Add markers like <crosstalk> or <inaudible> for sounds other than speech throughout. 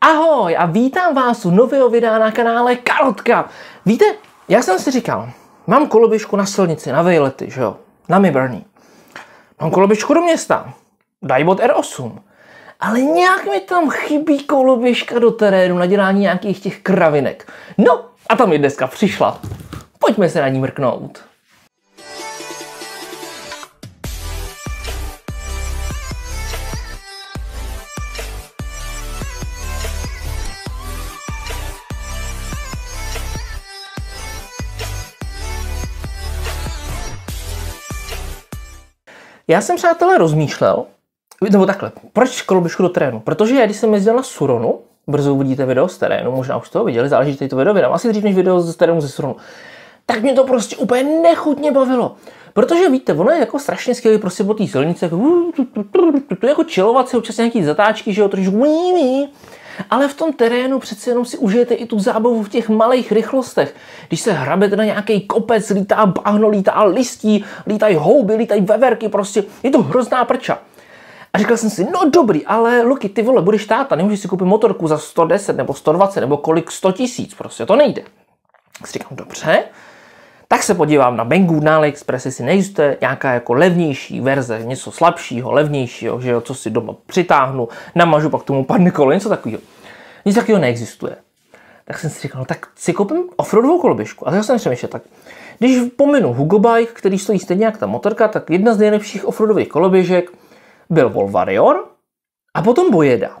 Ahoj a vítám vás u nového videa na kanále Karotka. Víte, já jsem si říkal, mám koloběžku na silnici, na vejlety, že jo, na mi Bernie. Mám koloběžku do města, Daibot R8. Ale nějak mi tam chybí koloběžka do terénu na dělání nějakých těch kravinek. No a tam mi dneska přišla. Pojďme se na ní mrknout. Já jsem, přátelé, rozmýšlel, nebo takhle, proč koloběžku do terénu? Protože já, když jsem jezdil na Suronu, brzo uvidíte video z terénu, možná už to viděli, záleží, že to video vydám, asi dřív než video z terénu ze Suronu, tak mě to prostě úplně nechutně bavilo. Protože víte, ono je jako strašně skvělý prostě po té silnici, jako, jako chillovat si občas nějaký zatáčky, že jo, trošku ale v tom terénu přece jenom si užijete i tu zábavu v těch malých rychlostech. Když se hrabete na nějaký kopec, lítá bahno, lítá listí, lítají houby, lítají veverky, prostě je to hrozná prča. A říkal jsem si, no dobrý, ale Luky, ty vole, budeš táta, nemůžeš si koupit motorku za 110 nebo 120 nebo kolik 100 tisíc, prostě to nejde. Tak si říkám, dobře, tak se podívám na Banggood, na AliExpress, jestli nejste nějaká jako levnější verze, něco slabšího, levnějšího, že jo, co si doma přitáhnu, namažu, pak tomu padne kolo, něco takového. Nic takového neexistuje. Tak jsem si říkal, no, tak si koupím offroadovou koloběžku. A tak jsem přemýšlel, tak když pominu Hugo Bike, který stojí stejně jak ta motorka, tak jedna z nejlepších offroadových koloběžek byl Volvarior a potom Bojeda.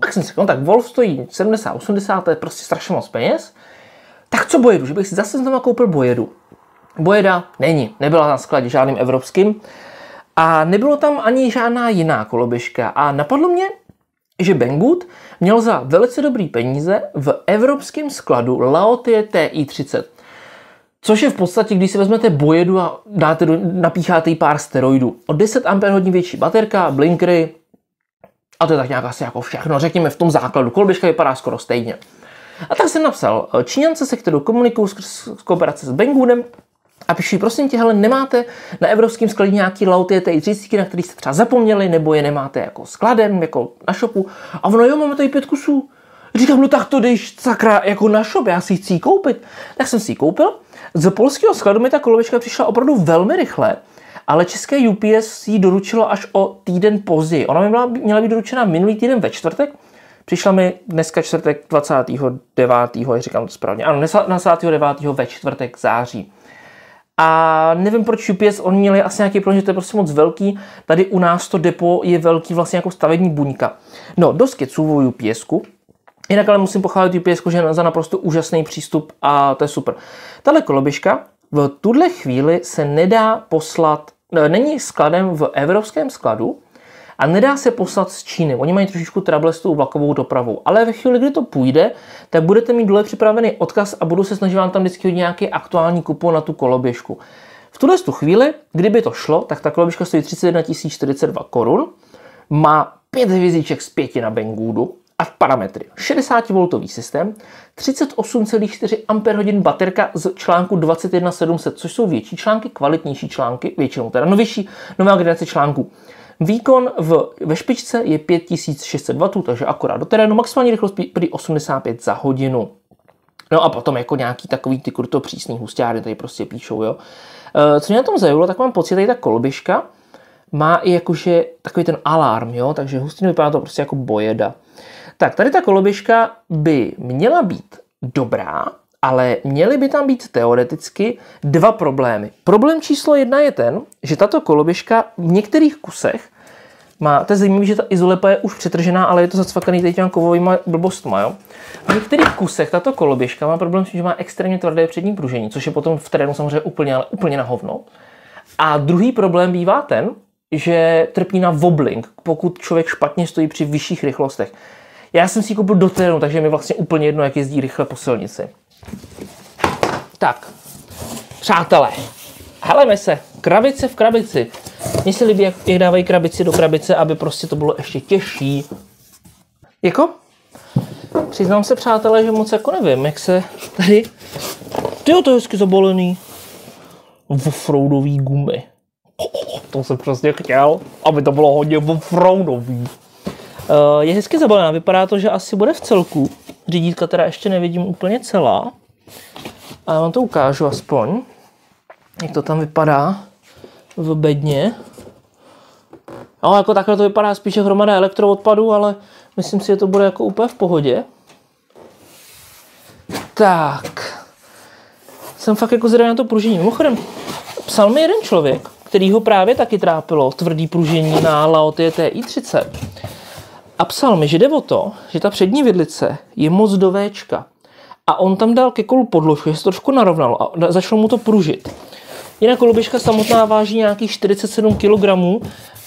Tak jsem si říkal, no, tak Wolf stojí 70-80, to je prostě strašně moc peněz. Tak co Bojedu, že bych si zase znovu koupil Bojedu. Bojeda není, nebyla na skladě žádným evropským a nebylo tam ani žádná jiná koloběžka a napadlo mě, že Banggood měl za velice dobrý peníze v evropském skladu Laotie TI-30. Což je v podstatě, když si vezmete bojedu a dáte do, napícháte jí pár steroidů. O 10 Ah větší baterka, blinkry, a to je tak nějak asi jako všechno, řekněme v tom základu. Kolběžka vypadá skoro stejně. A tak jsem napsal Číňance, se kterou komunikuju z kooperace s Banggoodem, a píšu, prosím tě, hele, nemáte na evropském skladě nějaký té 30, na který jste třeba zapomněli, nebo je nemáte jako skladem, jako na shopu. A ono, jo, máme tady pět kusů. Říkám, no tak to jdeš sakra jako na shop, já si chci koupit. Tak jsem si ji koupil. Z polského skladu mi ta koloběžka přišla opravdu velmi rychle, ale české UPS ji doručilo až o týden později. Ona mi byla, měla být doručena minulý týden ve čtvrtek, Přišla mi dneska čtvrtek 29. říkám to správně. Ano, 29. ve čtvrtek září. A nevím, proč UPS, oni měli asi nějaký problém, že to je prostě moc velký. Tady u nás to depo je velký vlastně jako stavební buňka. No, dost keců o UPSku. Jinak ale musím pochválit UPS, že za naprosto úžasný přístup a to je super. Tahle koloběžka v tuhle chvíli se nedá poslat, není skladem v evropském skladu, a nedá se poslat z Číny. Oni mají trošičku trable s tou vlakovou dopravou. Ale ve chvíli, kdy to půjde, tak budete mít dole připravený odkaz a budu se snažit vám tam vždycky hodit nějaký aktuální kupon na tu koloběžku. V tuhle tu chvíli, kdyby to šlo, tak ta koloběžka stojí 31 042 korun, má pět hvězdiček z pěti na Bangoodu a parametry. 60V systém, 38,4 Ah baterka z článku 21700, což jsou větší články, kvalitnější články, většinou teda novější, nová generace článků. Výkon v, ve špičce je 5600 W, takže akorát do terénu, maximální rychlost prý 85 za hodinu. No a potom jako nějaký takový ty kruto přísný hustáry tady prostě píšou, jo. E, co mě na tom zajímalo, tak mám pocit, že ta kolbiška má i jakože takový ten alarm, jo, takže hustý vypadá to prostě jako bojeda. Tak tady ta koloběžka by měla být dobrá, ale měly by tam být teoreticky dva problémy. Problém číslo jedna je ten, že tato koloběžka v některých kusech má, to je zajímavé, že ta izolepa je už přetržená, ale je to zacvakaný tady těma kovovými blbostma, jo. V některých kusech tato koloběžka má problém s tím, že má extrémně tvrdé přední pružení, což je potom v terénu samozřejmě úplně, ale úplně na hovno. A druhý problém bývá ten, že trpí na wobbling, pokud člověk špatně stojí při vyšších rychlostech. Já jsem si ji koupil do terénu, takže mi vlastně úplně jedno, jak jezdí rychle po silnici. Tak, přátelé, helejme se, krabice v krabici. Mně se líbí, jak, jak dávají krabici do krabice, aby prostě to bylo ještě těžší. Jako? Přiznám se, přátelé, že moc jako nevím, jak se tady... Ty to je hezky zabolený. Offroadový gumy. <laughs> To jsem přesně chtěl, aby to bylo hodně offroadový. Uh, je hezky zabalená, vypadá to, že asi bude v celku. Řídítka teda ještě nevidím úplně celá. Ale vám to ukážu aspoň, jak to tam vypadá v bedně. No, jako takhle to vypadá spíše hromada elektroodpadu, ale myslím si, že to bude jako úplně v pohodě. Tak. Jsem fakt jako zvědavý na to pružení. Mimochodem, psal mi jeden člověk, který ho právě taky trápilo tvrdý pružení na Laotie TI30. A psal mi, že jde o to, že ta přední vidlice je moc do Včka. A on tam dal ke kolu podložku, že se trošku narovnalo a začalo mu to pružit. Jinak koloběžka samotná váží nějakých 47 kg,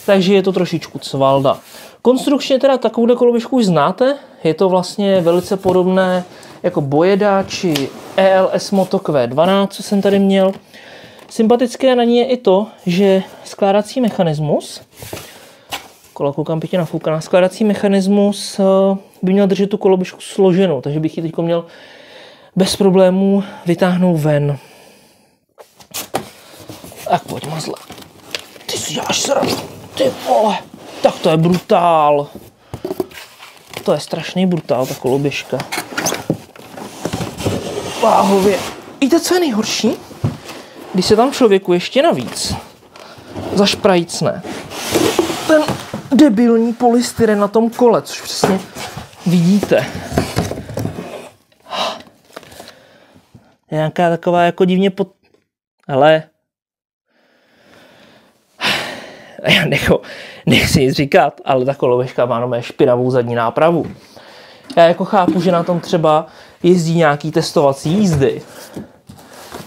takže je to trošičku cvalda. Konstrukčně teda takovou koloběžku už znáte, je to vlastně velice podobné jako Bojeda či ELS Moto Q12, co jsem tady měl. Sympatické na ní je i to, že skládací mechanismus, kola koukám pětě nafoukaná, skládací mechanismus eh, by měl držet tu koloběžku složenou, takže bych ji teď měl bez problémů vytáhnout ven. Tak pojď mazle. Ty si děláš srandu. Ty vole. Tak to je brutál. To je strašný brutál, ta koloběžka. Váhově. Víte, co je nejhorší? Když se tam člověku ještě navíc zašprajcne ten debilní polystyren na tom kole, což přesně vidíte. Nějaká taková jako divně pod... Ale já necho, nechci nic říkat, ale ta koloběžka má nové špinavou zadní nápravu. Já jako chápu, že na tom třeba jezdí nějaký testovací jízdy,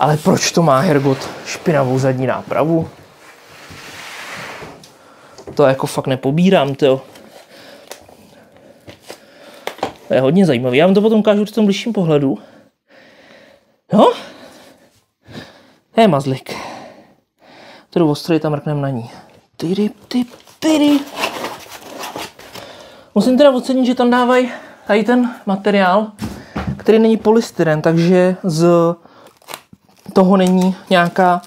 ale proč to má Hergot špinavou zadní nápravu? To jako fakt nepobírám, to. To je hodně zajímavé. Já vám to potom ukážu v tom bližším pohledu. No, je mazlik. Kterou ostroj tam mrknem na ní. Tyry, ty, tyry. Musím teda ocenit, že tam dávají tady ten materiál, který není polystyren, takže z toho není nějaká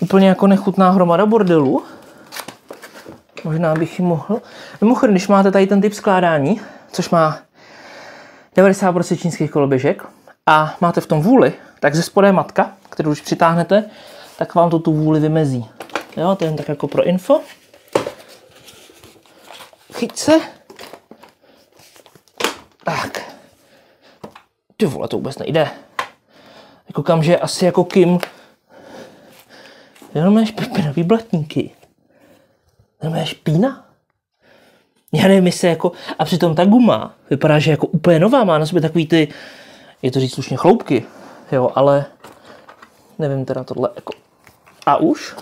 úplně jako nechutná hromada bordelu. Možná bych ji mohl. Mimochodem, když máte tady ten typ skládání, což má 90% čínských koloběžek a máte v tom vůli, tak ze spoda je matka, kterou už přitáhnete, tak vám to tu vůli vymezí. Jo, to je jen tak jako pro info. Chyť se. Tak. Ty vole, to vůbec nejde. Koukám, že asi jako Kim jenom špinavý blatníky. Jenom špína. Já nevím, jestli jako... A přitom ta guma vypadá, že jako úplně nová, má na sobě takový ty, je to říct slušně, chloupky. Jo, ale nevím teda tohle jako... A už?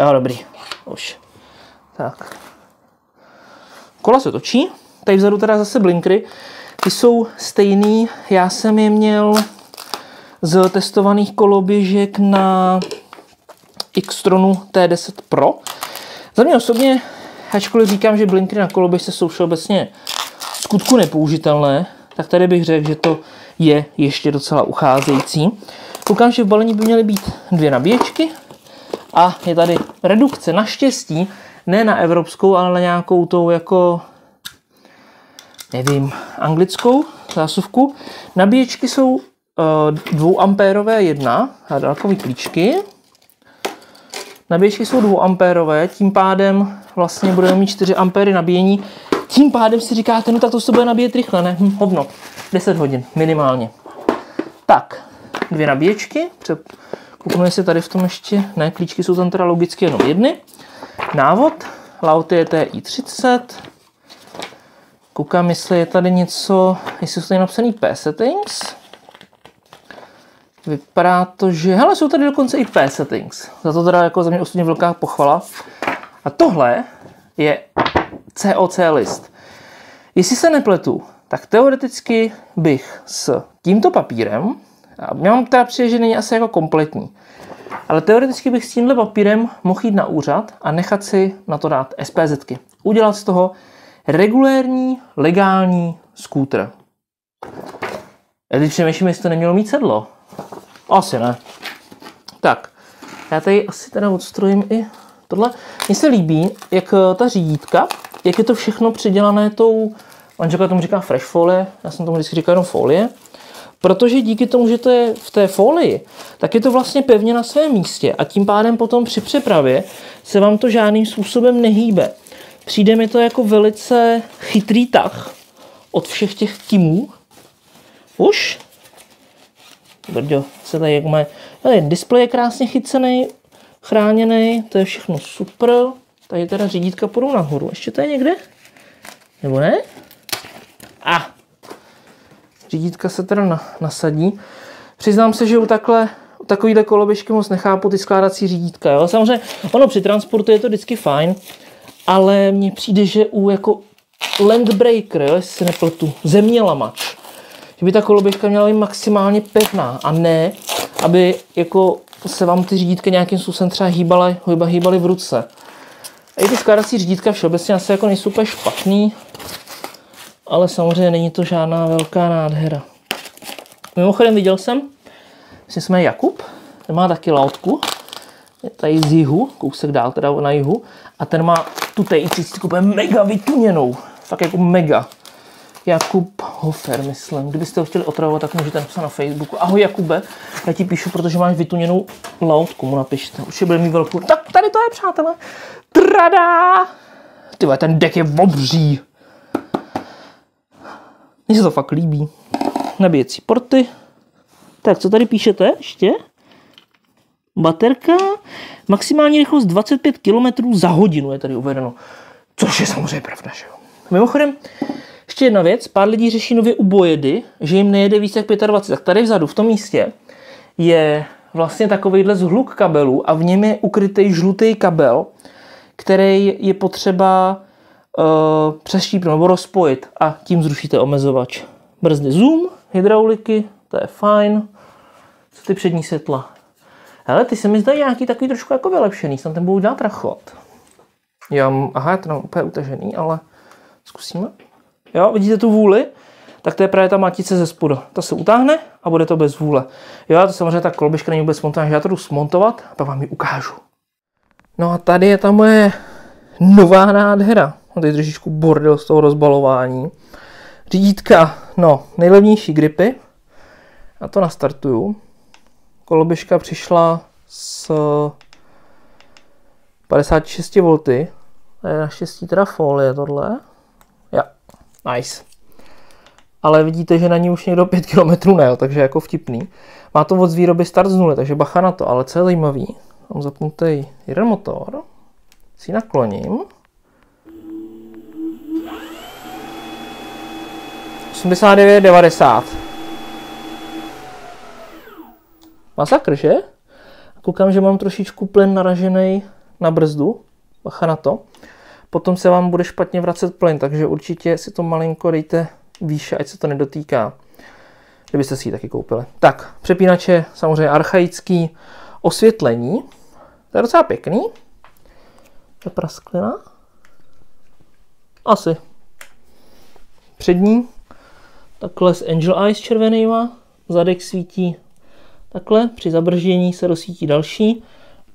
Jo, dobrý. Už. Tak. Kola se točí. Tady vzadu teda zase blinkry. Ty jsou stejný. Já jsem je měl z testovaných koloběžek na Xtronu T10 Pro. Za mě osobně, ačkoliv říkám, že blinkry na koloběžce jsou všeobecně skutku nepoužitelné, tak tady bych řekl, že to je ještě docela ucházející. Koukám, že v balení by měly být dvě nabíječky a je tady redukce naštěstí ne na evropskou, ale na nějakou tou jako nevím, anglickou zásuvku. Nabíječky jsou e, 2 ampérové jedna a dálkové klíčky. Nabíječky jsou 2 ampérové, tím pádem vlastně budeme mít 4 ampéry nabíjení. Tím pádem si říkáte, no tak to se bude nabíjet rychle, ne? Hm, hovno. 10 hodin minimálně. Tak, dvě nabíječky. Kouknu, jestli tady v tom ještě, ne, klíčky jsou tam teda logicky jenom jedny. Návod, Lauty TI30. Koukám, jestli je tady něco, jestli jsou tady napsaný P settings. Vypadá to, že, hele, jsou tady dokonce i P settings. Za to teda jako za mě osobně velká pochvala. A tohle je COC list. Jestli se nepletu, tak teoreticky bych s tímto papírem, já mám teda přijde, že není asi jako kompletní, ale teoreticky bych s tímhle papírem mohl jít na úřad a nechat si na to dát SPZky. Udělat z toho regulérní, legální skútr. Já teď přemýšlím, jestli to nemělo mít sedlo. Asi ne. Tak, já tady asi teda odstrojím i tohle. Mně se líbí, jak ta řídítka jak je to všechno přidělané tou, manželka tomu říká fresh folie, já jsem tomu vždycky říkal jenom folie, protože díky tomu, že to je v té folii, tak je to vlastně pevně na svém místě a tím pádem potom při přepravě se vám to žádným způsobem nehýbe. Přijde mi to jako velice chytrý tah od všech těch kimů. Už? Brďo, se tady jak má... Tady displej je krásně chycený, chráněný, to je všechno super. Tady teda řídítka půjdou nahoru. Ještě to je někde? Nebo ne? A. Ah. Řídítka se teda na, nasadí. Přiznám se, že u takhle takovýhle koloběžky moc nechápu ty skládací řídítka. Jo? Samozřejmě ono při transportu je to vždycky fajn, ale mně přijde, že u jako landbreaker, jo, jestli se nepletu, zemělamač, že by ta koloběžka měla být maximálně pevná a ne, aby jako se vám ty řídítka nějakým způsobem třeba hýbaly, hýbaly v ruce. A i ty skládací řídítka všeobecně asi jako nejsou úplně špatný, ale samozřejmě není to žádná velká nádhera. Mimochodem viděl jsem, že jsme Jakub, ten má taky lautku, je tady z jihu, kousek dál teda na jihu, a ten má tu TI30 mega vytuněnou, fakt jako mega. Jakub Hofer, myslím. Kdybyste ho chtěli otravovat, tak můžete napsat na Facebooku. Ahoj Jakube, já ti píšu, protože máš vytuněnou lautku, mu napište. Určitě bude mít velkou. Tak tady to je, přátelé. Trada! Ty ten dek je obří. Mně se to fakt líbí. Nabíjecí porty. Tak, co tady píšete ještě? Baterka. Maximální rychlost 25 km za hodinu je tady uvedeno. Což je samozřejmě pravda, že jo. Mimochodem, ještě jedna věc, pár lidí řeší nově u bojedy, že jim nejede víc jak 25. Tak tady vzadu, v tom místě, je vlastně takovýhle zhluk kabelu a v něm je ukrytý žlutý kabel, který je potřeba uh, přeštípnout nebo rozpojit a tím zrušíte omezovač. Brzdy zoom, hydrauliky, to je fajn. Co ty přední světla? Ale ty se mi zdají nějaký takový trošku jako vylepšený, snad ten budou dělat rachot. Jo, aha, je to úplně utažený, ale zkusíme. Jo, vidíte tu vůli? Tak to je právě ta matice ze spoda. Ta se utáhne a bude to bez vůle. Jo, to samozřejmě ta kolbiška není vůbec montovaná, já to jdu smontovat a pak vám ji ukážu. No a tady je ta moje nová nádhera. Tady trošičku bordel z toho rozbalování. Řídítka, no, nejlevnější gripy. A to nastartuju. Koloběžka přišla s 56 V. To je naštěstí teda folie tohle. Nice. Ale vidíte, že na ní už někdo 5 km nejel, takže jako vtipný. Má to od výroby start z nuly, takže bacha na to, ale co je zajímavý, mám zapnutý jeden motor, si nakloním. 89, 90. Masakr, že? Koukám, že mám trošičku plyn naražený na brzdu. Bacha na to. Potom se vám bude špatně vracet plyn, takže určitě si to malinko dejte výše, ať se to nedotýká. Kdybyste si ji taky koupili. Tak, přepínače samozřejmě archaický osvětlení. To je docela pěkný. To je prasklina. Asi. Přední. Takhle s Angel Eyes červenýma. Zadek svítí takhle. Při zabrždění se rozsvítí další.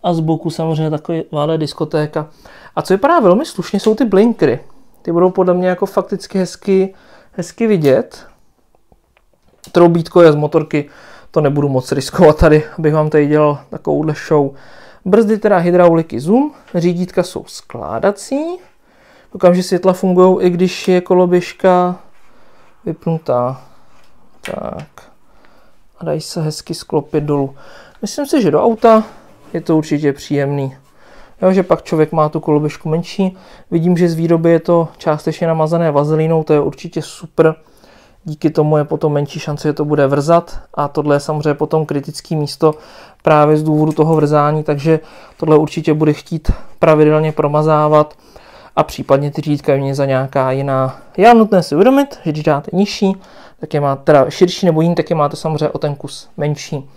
A z boku samozřejmě taková diskotéka. A co vypadá velmi slušně, jsou ty blinkry. Ty budou podle mě jako fakticky hezky, hezky vidět. Troubítko je z motorky, to nebudu moc riskovat tady, abych vám tady dělal takovouhle show. Brzdy teda hydrauliky zoom, řídítka jsou skládací. Koukám, že světla fungují, i když je koloběžka vypnutá. Tak. A dají se hezky sklopit dolů. Myslím si, že do auta je to určitě příjemný. Jo, že pak člověk má tu koloběžku menší. Vidím, že z výroby je to částečně namazané vazelínou, to je určitě super. Díky tomu je potom menší šance, že to bude vrzat a tohle je samozřejmě potom kritické místo právě z důvodu toho vrzání, takže tohle určitě bude chtít pravidelně promazávat a případně ty řídka mě za nějaká jiná. Je nutné si uvědomit, že když dáte nižší, tak je máte, teda širší nebo jiný, tak je máte samozřejmě o ten kus menší.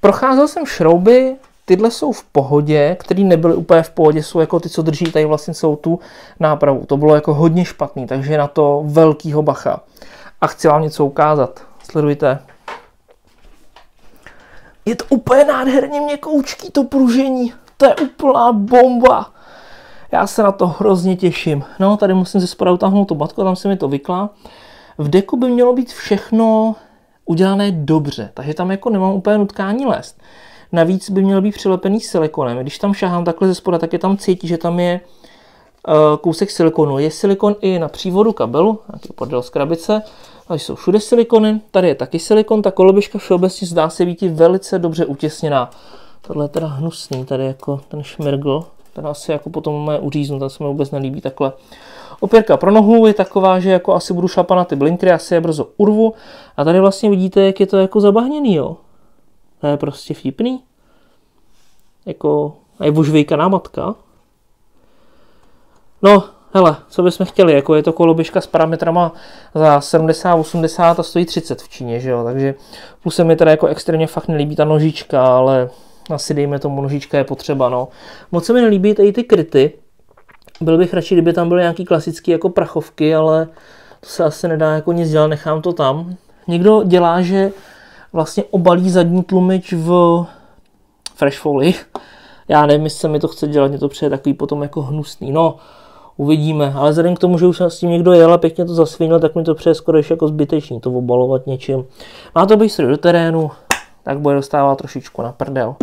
Procházel jsem šrouby, tyhle jsou v pohodě, které nebyly úplně v pohodě, jsou jako ty, co drží tady vlastně celou tu nápravu. To bylo jako hodně špatný, takže na to velkýho bacha. A chci vám něco ukázat. Sledujte. Je to úplně nádherně měkoučký to pružení. To je úplná bomba. Já se na to hrozně těším. No, tady musím ze spoda utáhnout to batko, tam se mi to vyklá. V deku by mělo být všechno udělané dobře, takže tam jako nemám úplně nutkání lézt. Navíc by měl být přilepený silikonem. Když tam šahám takhle ze spoda, tak je tam cítit, že tam je uh, kousek silikonu. Je silikon i na přívodu kabelu, nějaký podél z krabice, tady jsou všude silikony, tady je taky silikon, ta koloběžka všeobecně zdá se být velice dobře utěsněná. Tohle je teda hnusný, tady jako ten šmirgl, ten asi jako potom moje uříznu, ten se mi vůbec nelíbí takhle. Opěrka pro nohu je taková, že jako asi budu šlapat na ty blinkry, asi je brzo urvu. A tady vlastně vidíte, jak je to jako zabahněný, jo. To je prostě vtipný. Jako, je vožvejkaná matka. No, hele, co bychom chtěli, jako je to koloběžka s parametrama za 70, 80 a stojí 30 v Číně, že jo, takže plus se mi teda jako extrémně fakt nelíbí ta nožička, ale asi dejme tomu nožička je potřeba, no. Moc se mi nelíbí tady ty kryty, byl bych radši, kdyby tam byly nějaký klasický jako prachovky, ale to se asi nedá jako nic dělat, nechám to tam. Někdo dělá, že vlastně obalí zadní tlumič v fresh folly. Já nevím, jestli se mi to chce dělat, mě to přijde takový potom jako hnusný. No, uvidíme. Ale vzhledem k tomu, že už s tím někdo jel a pěkně to zasvinil, tak mi to přijde skoro ještě jako zbytečný to obalovat něčím. Má to být do terénu, tak bude dostávat trošičku na prdel.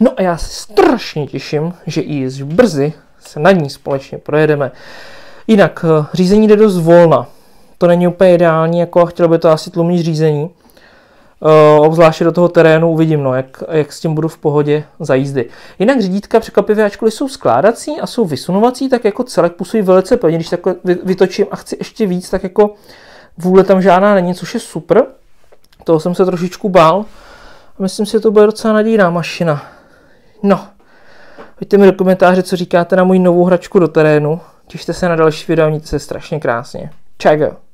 No a já se strašně těším, že i již brzy se na ní společně projedeme. Jinak, eh, řízení jde dost volna. To není úplně ideální, jako chtěl by to asi tlumit řízení. Uh, obzvláště do toho terénu uvidím, no, jak, jak s tím budu v pohodě za jízdy. Jinak řídítka překvapivě, ačkoliv jsou skládací a jsou vysunovací, tak jako celek působí velice pevně. Když takhle vytočím a chci ještě víc, tak jako vůle tam žádná není, což je super. Toho jsem se trošičku bál. Myslím si, že to bude docela nadíná mašina. No, Pojďte mi do komentáře, co říkáte na moji novou hračku do terénu. Těšte se na další video, mějte se strašně krásně. Čau.